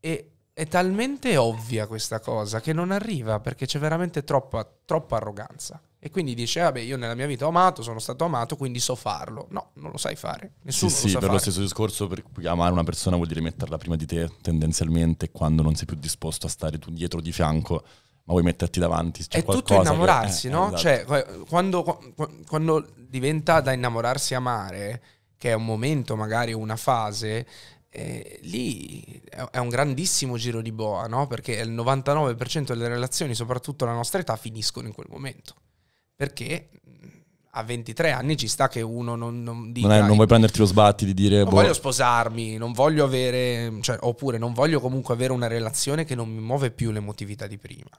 E è talmente ovvia questa cosa che non arriva perché c'è veramente troppa, troppa arroganza. E quindi dice, vabbè, io nella mia vita ho amato, sono stato amato, quindi so farlo. No, non lo sai fare. Sì, Nessuno sì, lo sa per fare. lo stesso discorso, per amare una persona vuol dire metterla prima di te, tendenzialmente, quando non sei più disposto a stare tu dietro di fianco, ma vuoi metterti davanti. C'è è tutto qualcosa che- innamorarsi, eh, no? esatto. Cioè, qu- quando, qu- quando diventa da innamorarsi amare, che è un momento, magari una fase, eh, lì è un grandissimo giro di boa, no? Perché il 99% delle relazioni, soprattutto alla nostra età, finiscono in quel momento. Perché mh, a 23 anni ci sta che uno non, non dica... non, è- non vuoi prenderti lo sbatti di dire... non boh, voglio sposarmi, non voglio avere, cioè, oppure non voglio comunque avere una relazione che non mi muove più l'emotività di prima.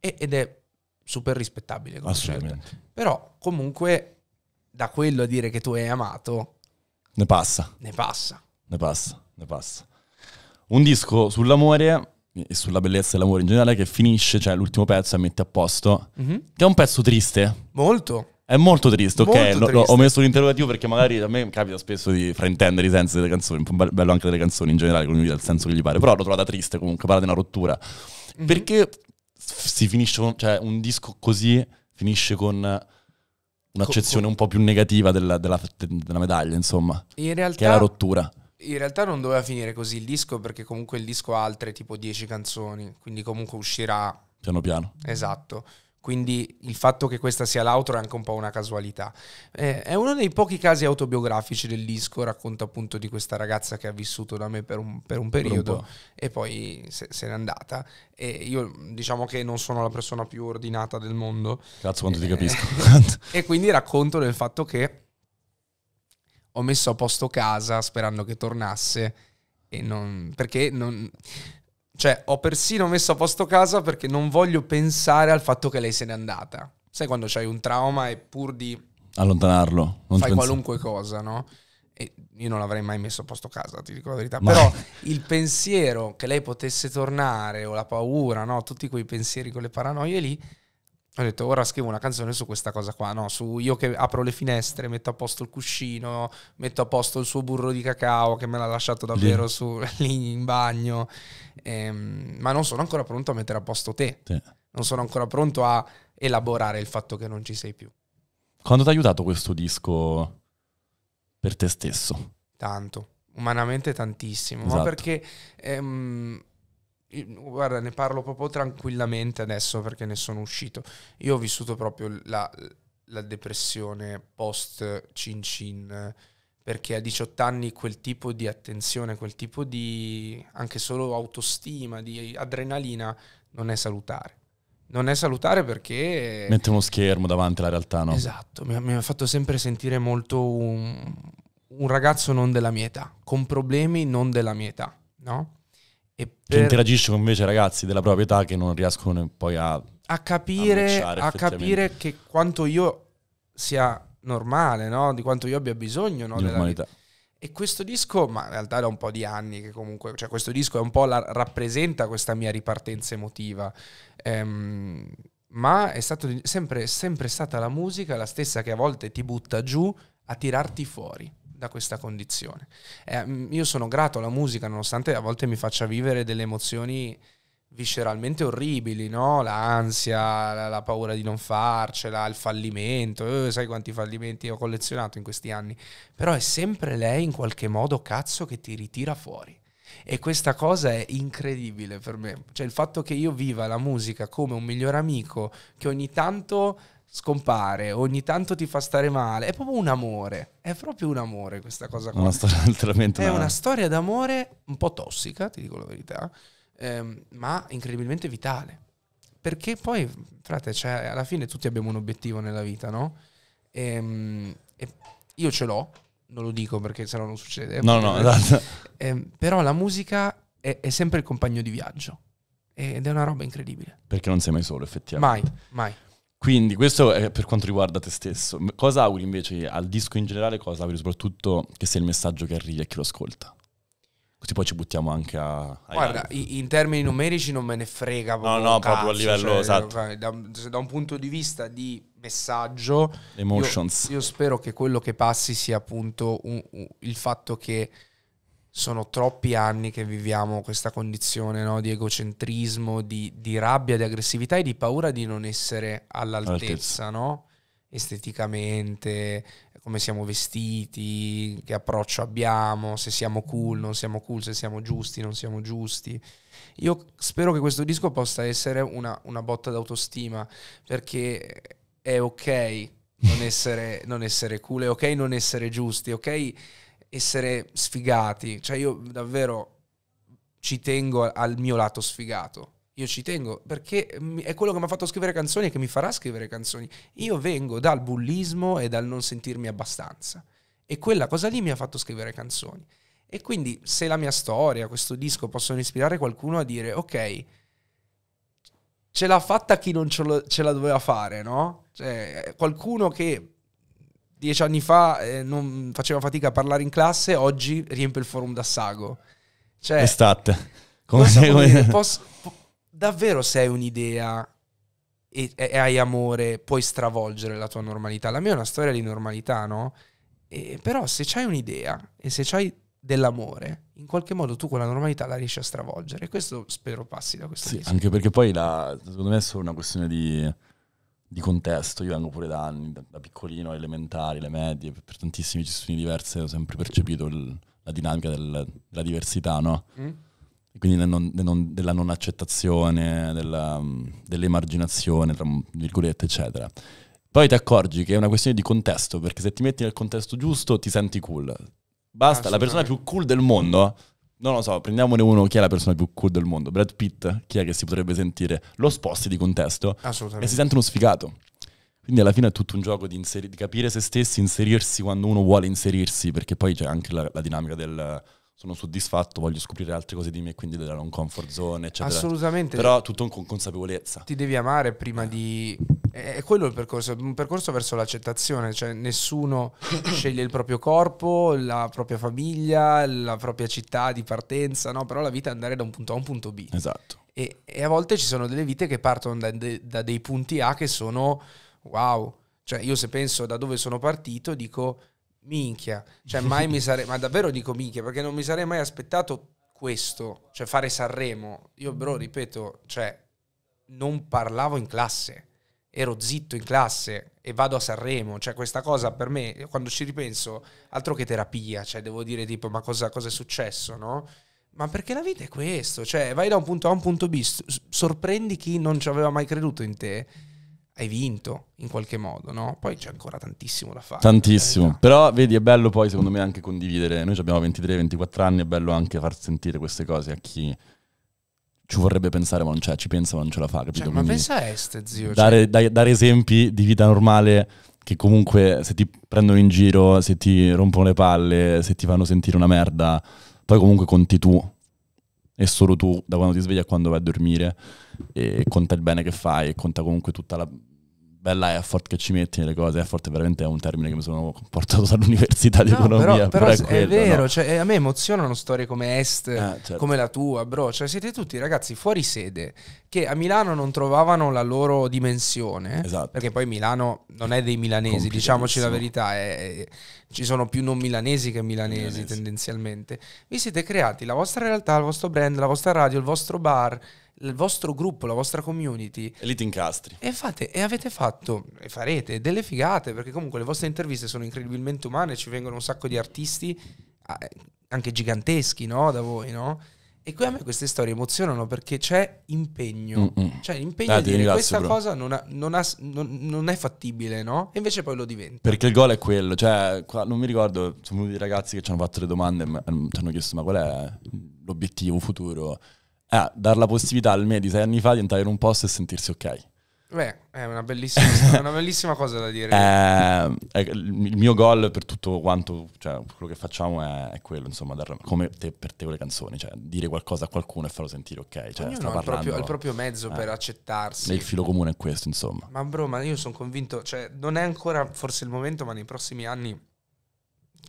E- ed è super rispettabile come scelta. assolutamente. Però comunque da quello a dire che tu hai amato Ne passa. ne passa. Ne passa, ne passa. Un disco sull'amore e sulla bellezza dell'amore in generale che finisce, cioè l'ultimo pezzo e mette a posto, che è un pezzo triste. Molto. È molto triste, ok? Molto Lo- lo- triste. ho messo l'interrogativo perché magari a me capita spesso di fraintendere i sensi delle canzoni, un po' be- bello anche delle canzoni in generale, con il senso che gli pare, però l'ho trovata triste comunque, parla di una rottura. Mhm. Perché si finisce con, cioè un disco così finisce con un'accezione un po' più negativa della, della- della medaglia, insomma, In che è la realtà, rottura. In realtà non doveva finire così il disco perché comunque il disco ha altre tipo 10 canzoni, quindi comunque uscirà Piano piano. Esatto. Quindi il fatto che questa sia l'outro è anche un po' una casualità. Eh, è uno dei pochi casi autobiografici del disco, racconta appunto di questa ragazza che ha vissuto da me per un, per un Per un periodo e poi se, se n'è andata. E io diciamo che non sono la persona più ordinata del mondo Cazzo quanto ti Eh, capisco. e quindi racconto del fatto che ho messo a posto casa sperando che tornasse e non perché non cioè ho persino messo a posto casa perché non voglio pensare al fatto che lei se n'è andata. Sai quando c'hai un trauma e pur di Allontanarlo. Non fai penso- qualunque cosa, no? E io non l'avrei mai messo a posto casa, ti dico la verità. Mai. Però il pensiero che lei potesse tornare o la paura, no? Tutti quei pensieri con le paranoie lì. Ho detto, ora scrivo una canzone su questa cosa qua, no? Su io che apro le finestre, metto a posto il cuscino, metto a posto il suo burro di cacao che me l'ha lasciato davvero su, lì in bagno. Ehm, ma non sono ancora pronto a mettere a posto te. Sì. Non sono ancora pronto a elaborare il fatto che non ci sei più. Quando ti ha aiutato questo disco per te stesso? Tanto, umanamente tantissimo, ma Esatto. perché, ehm, guarda, ne parlo proprio tranquillamente adesso perché ne sono uscito. Io ho vissuto proprio la, la depressione post Cin Cin, perché a 18 anni quel tipo di attenzione, quel tipo di anche solo autostima, di adrenalina non è salutare. Non è salutare perché... Mette uno schermo davanti alla realtà, no? Esatto, mi ha, mi ha fatto sempre sentire molto un, un ragazzo non della mia età, con problemi non della mia età, no? E Che per interagisce con invece ragazzi della propria età che non riescono poi a... a capire, a effettivamente. capire che quanto io sia normale, no? Di quanto io abbia bisogno no? di vita. E questo disco, ma in realtà da un po' di anni che comunque, cioè questo disco è un po' la, rappresenta questa mia ripartenza emotiva. Ehm, ma è stato sempre, sempre stata la musica la stessa che a volte ti butta giù a tirarti fuori da questa condizione. Eh, io sono grato alla musica nonostante a volte mi faccia vivere delle emozioni visceralmente orribili, no? L'ansia, la, la, paura di non farcela, il fallimento. Eh, sai quanti fallimenti ho collezionato in questi anni? Però è sempre lei in qualche modo cazzo che ti ritira fuori. E questa cosa è incredibile per me. Cioè il fatto che io viva la musica come un miglior amico che ogni tanto scompare, ogni tanto ti fa stare male, è proprio un amore, è proprio un amore questa cosa qua. Una storia altamente È una storia d'amore un po' tossica, ti dico la verità, ehm, ma incredibilmente vitale. Perché poi, frate, cioè, alla fine tutti abbiamo un obiettivo nella vita, no? E, ehm, e io ce l'ho, non lo dico perché se no non succede. No, no, esatto. Eh, però la musica è, è, sempre il compagno di viaggio ed è una roba incredibile. Perché non sei mai solo, effettivamente. Mai, mai. Quindi questo è per quanto riguarda te stesso. Cosa auguri invece al disco in generale? Cosa auguri soprattutto che sia il messaggio che arrivi a chi lo ascolta? Così poi ci buttiamo anche a... Guarda, altri. in termini numerici non me ne frega proprio. No, no, cazzo, proprio a livello cioè, esatto. Da, da, un punto di vista di messaggio, Emotions. Io, io spero che quello che passi sia appunto un, un, il fatto che sono troppi anni che viviamo questa condizione no? di egocentrismo, di, di, rabbia, di aggressività e di paura di non essere all'altezza, no? esteticamente, come siamo vestiti, che approccio abbiamo, se siamo cool, non siamo cool, se siamo giusti, non siamo giusti. Io spero che questo disco possa essere una, una botta d'autostima, perché è ok non essere, non essere cool, è ok non essere giusti, è ok essere sfigati. Cioè io davvero ci tengo al mio lato sfigato io ci tengo perché è quello che mi ha fatto scrivere canzoni e che mi farà scrivere canzoni. Io vengo dal bullismo e dal non sentirmi abbastanza. E quella cosa lì mi ha fatto scrivere canzoni. E quindi se la mia storia, questo disco possono ispirare qualcuno a dire ok, ce l'ha fatta chi non ce, lo, ce la doveva fare, no? Cioè, qualcuno che dieci anni fa eh, non faceva fatica a parlare in classe, oggi riempie il forum da Sago. Cioè, Estate. Come, come... Posso, davvero se hai un'idea e, e, hai amore puoi stravolgere la tua normalità. La mia è una storia di normalità, no? E, però se c'hai un'idea e se c'hai dell'amore, in qualche modo tu quella normalità la riesci a stravolgere. Questo spero passi da questo Sì, anche perché poi la, secondo me è solo una questione di, di contesto. Io vengo pure da anni, da, da piccolino, elementari, le medie, per, per tantissime gestioni diverse ho sempre percepito il, la dinamica del, della diversità, no? Mm? quindi del non, del non, della non accettazione, della, dell'emarginazione, tra virgolette, eccetera. Poi ti accorgi che è una questione di contesto, perché se ti metti nel contesto giusto ti senti cool. Basta, la persona più cool del mondo, non lo so, prendiamone uno, chi è la persona più cool del mondo? Brad Pitt, chi è che si potrebbe sentire? Lo sposti di contesto e si sente uno sfigato. Quindi alla fine è tutto un gioco di, inseri- di capire se stessi, inserirsi quando uno vuole inserirsi, perché poi c'è anche la, la dinamica del sono soddisfatto, voglio scoprire altre cose di me, quindi della non comfort zone, eccetera. Assolutamente. Però tutto con consapevolezza. Ti devi amare prima di... È quello il percorso, un percorso verso l'accettazione, cioè nessuno sceglie il proprio corpo, la propria famiglia, la propria città di partenza, no? Però la vita è andare da un punto A a un punto B. Esatto. E, e a volte ci sono delle vite che partono da, de, da dei punti A che sono wow. Cioè io se penso da dove sono partito dico minchia, cioè mai mi sarei, ma davvero dico minchia, perché non mi sarei mai aspettato questo, cioè fare Sanremo. Io, bro, ripeto, cioè non parlavo in classe, ero zitto in classe e vado a Sanremo, cioè questa cosa per me, quando ci ripenso, altro che terapia, cioè devo dire tipo, ma cosa, cosa è successo, no? Ma perché la vita è questo, cioè vai da un punto A a un punto B, sorprendi chi non ci aveva mai creduto in te hai vinto in qualche modo, no? Poi c'è ancora tantissimo da fare. Tantissimo, eh, però vedi è bello poi secondo me anche condividere, noi abbiamo 23-24 anni, è bello anche far sentire queste cose a chi ci vorrebbe pensare ma non c'è, ci pensa ma non ce la fa, capito? Cioè, ma pensa a Est, zio. Dare, cioè... dai, dare esempi di vita normale che comunque se ti prendono in giro, se ti rompono le palle, se ti fanno sentire una merda, poi comunque conti tu e solo tu da quando ti svegli a quando vai a dormire e conta il bene che fai e conta comunque tutta la bella effort che ci metti nelle cose. Effort veramente è un termine che mi sono portato dall'università di no, economia. Però, però, però è, quello, è, vero, no? cioè, a me emozionano storie come Est, eh, certo. come la tua, bro. Cioè, siete tutti ragazzi fuori sede che a Milano non trovavano la loro dimensione. Esatto. Perché poi Milano non è dei milanesi, diciamoci la verità. È, è, ci sono più non milanesi che milanesi, milanesi tendenzialmente. Vi siete creati la vostra realtà, il vostro brand, la vostra radio, il vostro bar il vostro gruppo, la vostra community. E lì ti incastri. E, fate, e avete fatto, e farete delle figate, perché comunque le vostre interviste sono incredibilmente umane, ci vengono un sacco di artisti, eh, anche giganteschi, no? Da voi, no? E qui a me queste storie emozionano perché c'è impegno. Mm-mm. Cioè, impegno Ah, ti dire questa bro. cosa non, ha- non ha- non- non è fattibile, no? E invece poi lo diventa. Perché il gol è quello, cioè, qua- non mi ricordo, sono venuti dei ragazzi che ci hanno fatto le domande e ci hanno chiesto ma qual è l'obiettivo futuro? Eh, dar la possibilità al me di sei anni fa di entrare in un posto e sentirsi ok. Beh, è una bellissima, una bellissima cosa da dire. Eh, il mio goal per tutto quanto, cioè, quello che facciamo è, è quello, insomma, dar- come te, per te con le canzoni, cioè dire qualcosa a qualcuno e farlo sentire ok. Cioè, sta parlando, proprio, il proprio mezzo eh, per accettarsi. Il filo comune è questo, insomma. Ma bro, ma io sono convinto, cioè non è ancora forse il momento, ma nei prossimi anni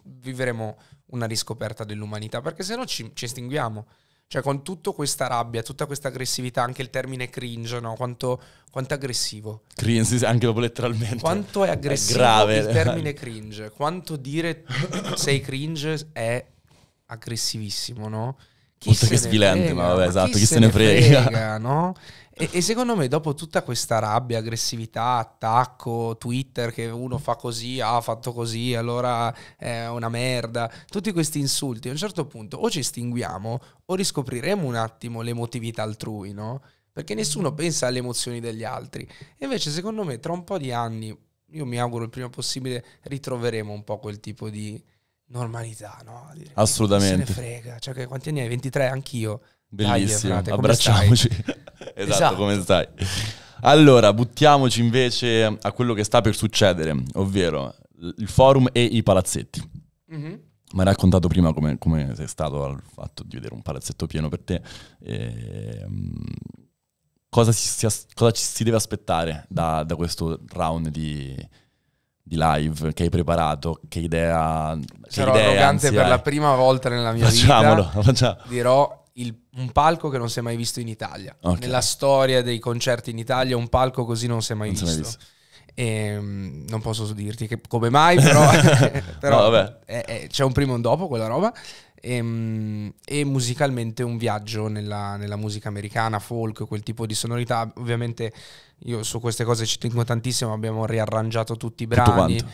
vivremo una riscoperta dell'umanità, perché se no ci, ci estinguiamo. Cioè con tutta questa rabbia, tutta questa aggressività, anche il termine cringe, no? Quanto, quanto è aggressivo. Cringe, anche dopo letteralmente. Quanto è aggressivo grave. il termine cringe. Quanto dire sei cringe è aggressivissimo, no? Chi Oltre che se svilente, frega? ma vabbè, esatto, chi, chi se ne frega? no? E, e secondo me dopo tutta questa rabbia, aggressività, attacco, Twitter che uno fa così, ah, ha fatto così, allora è una merda, tutti questi insulti, a un certo punto o ci estinguiamo o riscopriremo un attimo l'emotività altrui, no? Perché nessuno pensa alle emozioni degli altri. E invece secondo me tra un po' di anni, io mi auguro il prima possibile, ritroveremo un po' quel tipo di normalità, no? Dire, Assolutamente. Se ne frega, cioè che quanti anni hai? 23, anch'io. Bellissimo, Dai, frate, abbracciamoci. esatto, Esatto. come stai? Allora, buttiamoci invece a quello che sta per succedere, ovvero il forum e i palazzetti. Mhm. Mi hai raccontato prima come, come sei stato al fatto di vedere un palazzetto pieno per te. Ehm, cosa, si, si cosa ci si deve aspettare da, da questo round di, di live che hai preparato? Che idea... Che Sarò idee, arrogante anzi, per hai? la prima volta nella mia Facciamolo, vita. facciamo. Dirò il- un palco che non si è mai visto in Italia. Ok. Nella storia dei concerti in Italia un palco così non si è mai Non si è mai visto. E, mm, non posso dirti che come mai, però, però No, è- è- c'è un prima e un dopo quella roba. E, mm, e musicalmente un viaggio nella, nella musica americana, folk, quel tipo di sonorità. Ovviamente io su queste cose ci tengo tantissimo, abbiamo riarrangiato tutti i Tutto brani. quanto.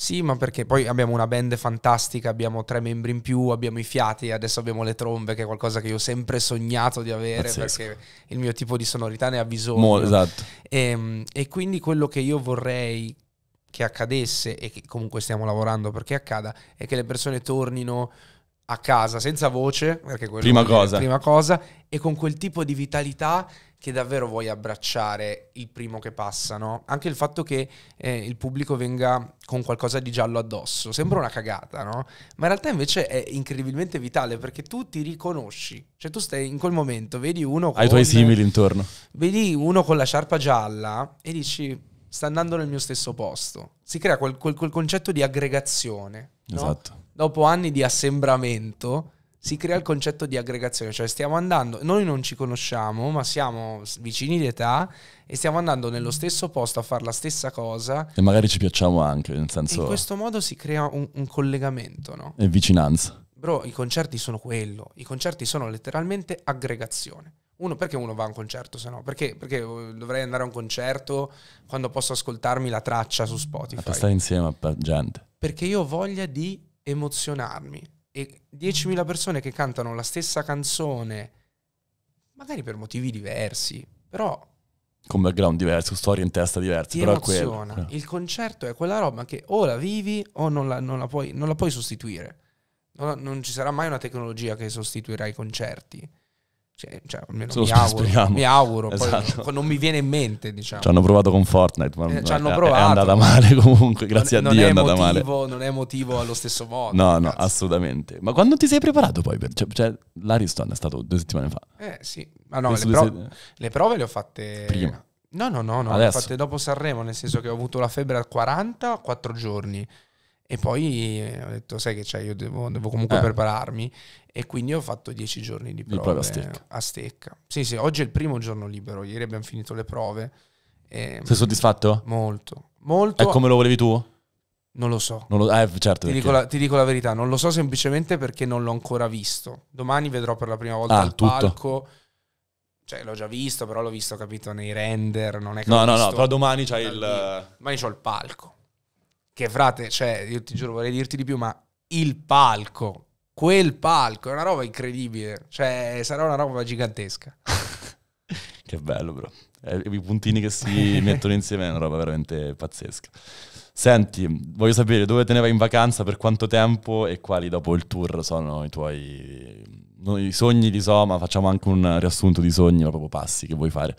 Sì, ma perché poi abbiamo una band fantastica, abbiamo tre membri in più, abbiamo i fiati, adesso abbiamo le trombe, che è qualcosa che io ho sempre sognato di avere, Pazzesco. perché il mio tipo di sonorità ne ha bisogno. Mo- esatto. E, e quindi quello che io vorrei che accadesse, e che comunque stiamo lavorando perché accada, è che le persone tornino a casa senza voce, perché quello Prima dire cosa. prima cosa, e con quel tipo di vitalità che davvero vuoi abbracciare il primo che passa, no? Anche il fatto che eh, il pubblico venga con qualcosa di giallo addosso, sembra una cagata, no? Ma in realtà invece è incredibilmente vitale perché tu ti riconosci, cioè tu stai in quel momento, vedi uno Hai i tuoi con- simili intorno. vedi uno con la sciarpa gialla e dici sta andando nel mio stesso posto. Si crea quel, quel- quel concetto di aggregazione. no? Esatto. Dopo anni di assembramento si crea il concetto di aggregazione, cioè stiamo andando, noi non ci conosciamo, ma siamo vicini di età e stiamo andando nello stesso posto a fare la stessa cosa. E magari ci piacciamo anche, nel E in senso... questo modo si crea un, un collegamento, no? E vicinanza. Bro, i concerti sono quello. I concerti sono letteralmente aggregazione. Uno, perché uno va a un concerto se no? Perché, perché eh, dovrei andare a un concerto quando posso ascoltarmi la traccia su Per Spotify? stare insieme a gente. Perché io ho voglia di emozionarmi. E 10.000 persone che cantano la stessa canzone, magari per motivi diversi, però Con background diverso, storie in testa diverse. ti però emoziona. quello. Il concerto è quella roba che o la vivi o non la, non la puoi, non la puoi sostituire. Non, non ci sarà mai una tecnologia che sostituirà i concerti. Cioè, cioè, almeno mi, auguro, mi auguro, poi Esatto. non- non mi viene in mente, diciamo. Ci hanno provato con Fortnite, ma Eh, ci è- hanno è, provato. andata male comunque, grazie non, a Dio è non andata male. emotivo, Non è emotivo allo stesso modo. No, no, cazzo. assolutamente. Ma quando ti sei preparato poi? Per, cioè, cioè, l'Ariston è stato due settimane fa. Eh sì, ma no, le, pro- due se- le prove le ho fatte Prima. No, no, no, no, le ho fatte dopo Sanremo, nel senso che ho avuto la febbre a 40, 4 giorni. E poi eh, ho detto, sai che c'è, io devo, devo comunque Eh. prepararmi. E quindi ho fatto 10 giorni di prove, prove a stecca. a stecca. Sì, sì, oggi è il primo giorno libero, ieri abbiamo finito le prove. E Sei soddisfatto? molto, molto. È come lo volevi tu? Non lo so. Non lo, eh, certo. Ti dico, la, ti dico la verità, non lo so semplicemente perché non l'ho ancora visto. Domani vedrò per la prima volta Ah, il tutto. palco. cioè, l'ho già visto, però l'ho visto, capito, nei render, non è che No, no, no, visto però domani c'hai dal il... Domani c'ho il palco. Che frate, cioè, io ti giuro, vorrei dirti di più, ma il palco, quel palco, è una roba incredibile. Cioè, sarà una roba gigantesca. Che bello, bro. Eh, I puntini che si mettono insieme è una roba veramente pazzesca. Senti, voglio sapere dove te ne vai in vacanza, per quanto tempo e quali dopo il tour sono i tuoi i sogni di Soma. Facciamo anche un riassunto di sogni, ma proprio passi che vuoi fare.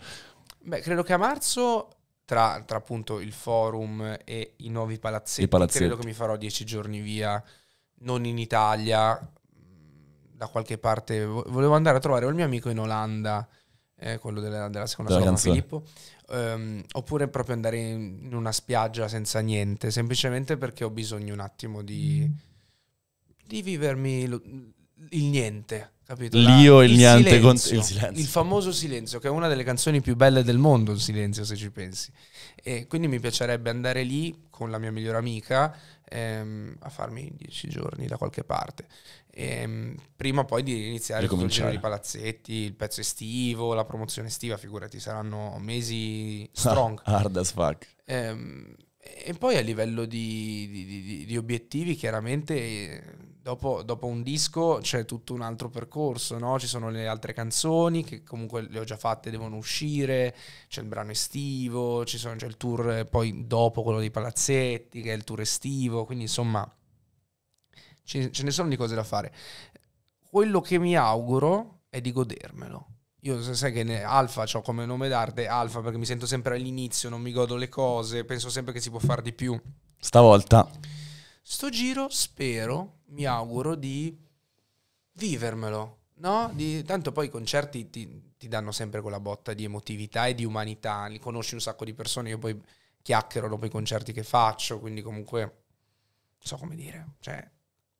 Beh, credo che a marzo, tra, tra appunto il forum e i nuovi palazzetti, I palazzetti. credo che mi farò dieci giorni via, non in Italia, mh, da qualche parte. Vo- Volevo andare a trovare il mio amico in Olanda, eh, quello della, della seconda Della scuola. Filippo, ehm, oppure proprio andare in, in una spiaggia senza niente, semplicemente perché ho bisogno un attimo di, di vivermi lo- il niente. Capito? L'io e il niente con- il silenzio. il famoso silenzio, che è una delle canzoni più belle del mondo, il silenzio, se ci pensi. E quindi mi piacerebbe andare lì con la mia migliore amica ehm, a farmi dieci giorni da qualche parte. Ehm, prima poi di iniziare tutto il giro di palazzetti, il pezzo estivo, la promozione estiva, figurati, saranno mesi strong. Hard as fuck. Ehm, e poi a livello di, di- di- di obiettivi, chiaramente dopo, dopo un disco c'è tutto un altro percorso, no? Ci sono le altre canzoni che comunque le ho già fatte, devono uscire, c'è il brano estivo, ci sono, c'è il tour eh, poi dopo quello dei palazzetti, che è il tour estivo, quindi insomma ce, ce ne sono di cose da fare. Quello che mi auguro è di godermelo. Io sai che Alfa ho come nome d'arte Alfa perché mi sento sempre all'inizio, non mi godo le cose, penso sempre che si può fare di più. Stavolta Sto giro spero, mi auguro di vivermelo, no? Di- tanto poi i concerti ti, ti danno sempre quella botta di emotività e di umanità, li conosci un sacco di persone, io poi chiacchiero dopo i concerti che faccio, quindi comunque non so come dire, cioè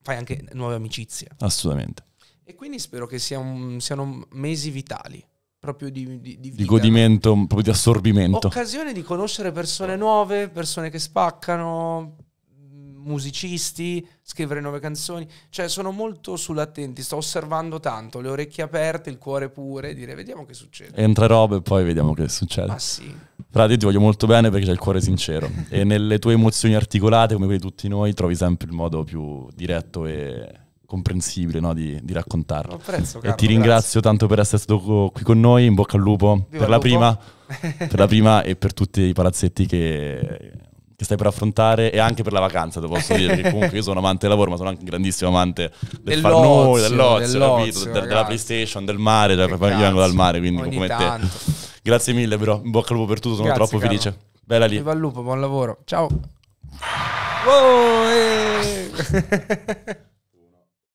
fai anche nuove amicizie. assolutamente. E quindi spero che sia un- siano mesi vitali, proprio di, di, di Di godimento, proprio di assorbimento. Occasione di conoscere persone nuove, persone che spaccano, musicisti, scrivere nuove canzoni. Cioè, sono molto sull'attenti, sto osservando tanto, le orecchie aperte, il cuore pure, dire vediamo che succede. Entrerò e poi vediamo che succede. Ma sì, Frate, io ti voglio molto bene perché c'hai il cuore sincero e nelle tue emozioni articolate, come quelle di tutti noi, trovi sempre il modo più diretto e comprensibile no, di, di lo raccontarlo. apprezzo, E Carlo, ti ringrazio tanto per essere stato qui con noi, in bocca al lupo Viva per la, lupo. prima, grazie. per la prima e per tutti i palazzetti che, che stai per affrontare e anche per la vacanza, te posso dire, perché comunque io sono amante del lavoro, ma sono anche un grandissimo amante del far noi, dell'ozio, dell'ozio, capito? De- della. PlayStation, del mare, Che io vengo dal mare, quindi ogni come te. tanto. Grazie mille, però. In bocca al lupo per tutto, sono Grazie, troppo Carlo. felice. Bella lì. Viva il lupo, buon lavoro. Ciao. Wow, eh.